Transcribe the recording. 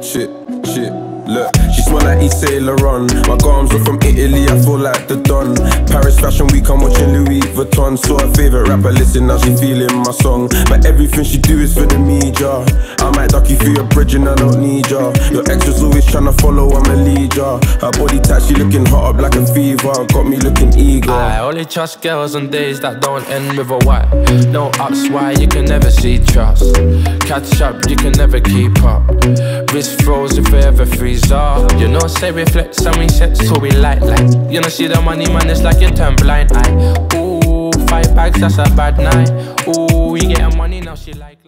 Shit, shit, look. She smell like Yves Saint Laurent. My garms are from Italy, I feel like the Don. Paris Fashion Week, I'm watching Louis Vuitton. Saw her favorite rapper, listen, now she feeling my song. But everything she do is for the media. I might duck you through your bridge and I don't need ya. Your ex was always tryna follow, I'm a leader. Looking hot up like a fever. Got me looking eager. I only trust girls on days that don't end with a a Y. No ups, why you can never see trust. Catch up, you can never keep up. Wrist froze if we ever freeze up. You know, say reflect, and we set so we light like. You know, see the money man, it's like you turn blind eye. Ooh, five bags, that's a bad night. Ooh, you getting money now, she like.